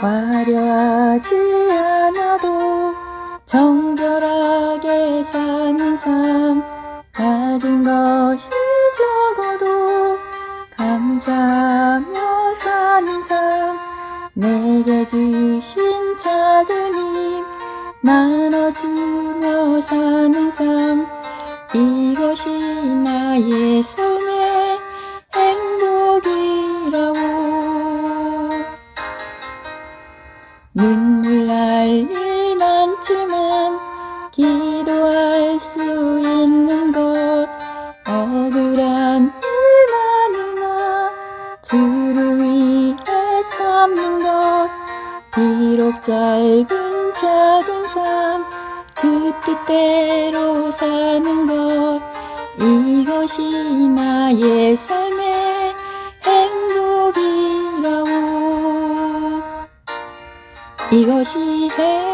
화려하지 않아도 정결하게 사는 삶. 가진 것이 적어도 감사하며 사는 삶. 내게 주신 작은 힘 나눠주며 사는 삶. 이것이 나의 삶의 주를 위해 참는 것. 비록 짧은 작은 삶 주 뜻대로 사는 것. 이것이 나의 삶의 행복이라고. 이것이 행복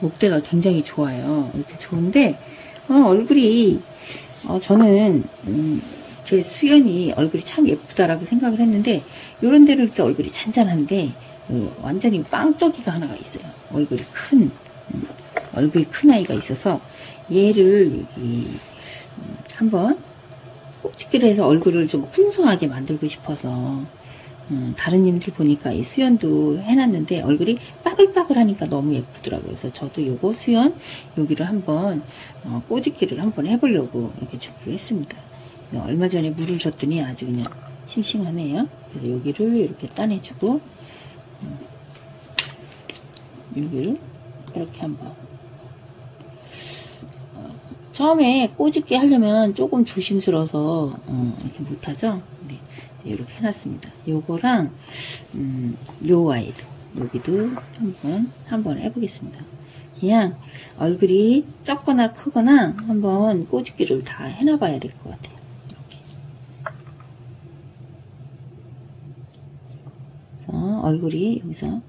목대가 굉장히 좋아요. 이렇게 좋은데 어, 얼굴이 어, 저는 음, 제 수연이 얼굴이 참 예쁘다라고 생각을 했는데 이런 데로 이렇게 얼굴이 잔잔한데 어, 완전히 빵떡이가 하나가 있어요. 얼굴이 큰 음, 얼굴이 큰 아이가 있어서 얘를 이, 음, 한번 꼭지기를 해서 얼굴을 좀 풍성하게 만들고 싶어서 음, 다른 님들 보니까 이 수연도 해놨는데 얼굴이 빠글빠글하니까 너무 예쁘더라고요. 그래서 저도 요거 수연 여기를 한번 어, 꼬집기를 한번 해보려고 이렇게 준비를 했습니다. 얼마 전에 물을 줬더니 아주 그냥 싱싱하네요. 그래서 여기를 이렇게 따내주고 음, 여기를 이렇게 한번 처음에 꼬집기 하려면 조금 조심스러워서 어, 이렇게 못하죠. 네, 이렇게 해놨습니다. 요거랑 음, 요 아이도 여기도 한번 한번 해보겠습니다. 그냥 얼굴이 적거나 크거나 한번 꼬집기를 다 해놔봐야 될 것 같아요. 얼굴이 여기서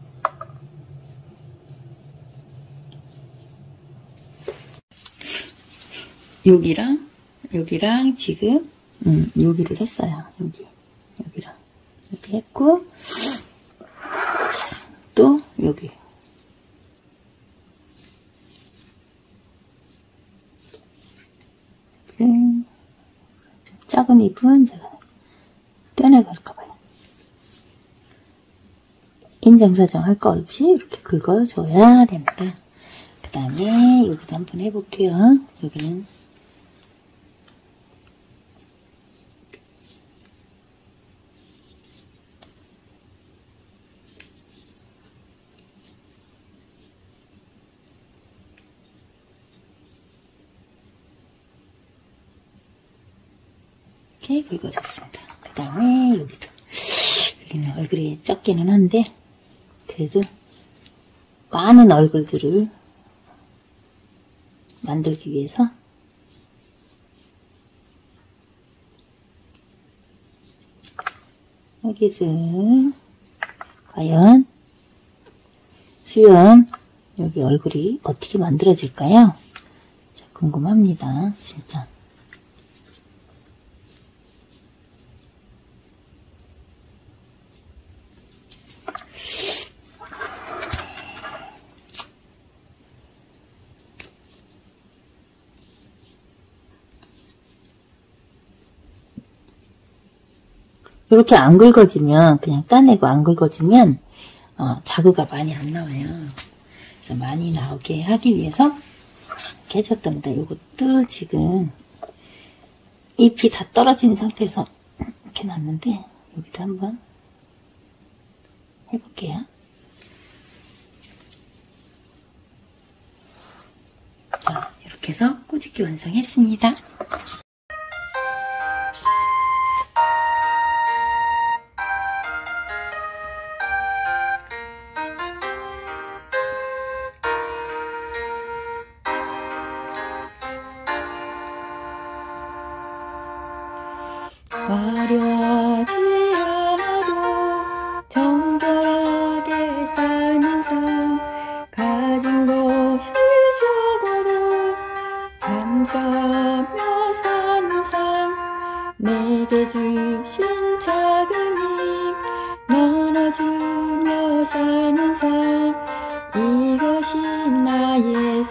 여기랑 여기랑 지금 음, 여기를 했어요. 여기 여기랑 이렇게 했고 또 여기 음, 작은 잎은 제가 떼내갈까봐요. 인정사정 할 거 없이 이렇게 긁어줘야 됩니다. 그 다음에 여기도 한번 해볼게요. 여기는 이렇게 굵어졌습니다. 그 다음에 여기도 여기는 얼굴이 적기는 한데 그래도 많은 얼굴들을 만들기 위해서 여기도 과연 수연 여기 얼굴이 어떻게 만들어질까요? 궁금합니다. 진짜. 이렇게 안 긁어지면 그냥 따내고 안 긁어지면 어, 자구가 많이 안 나와요. 그래서 많이 나오게 하기 위해서 해줬답니다. 이것도 지금 잎이 다 떨어진 상태에서 이렇게 놨는데 여기도 한번 해볼게요. 이렇게 해서 꼬집기 완성했습니다. 나의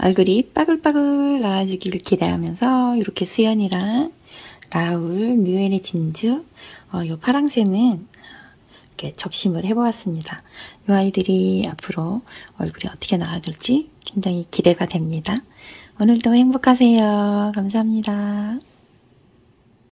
얼굴이 빠글빠글 나아지기를 기대하면서 이렇게 수연이랑 라울, 뮤엔의 진주, 어, 요 파랑새는 이렇게 접심을 해보았습니다. 이 아이들이 앞으로 얼굴이 어떻게 나아질지 굉장히 기대가 됩니다. 오늘도 행복하세요. 감사합니다.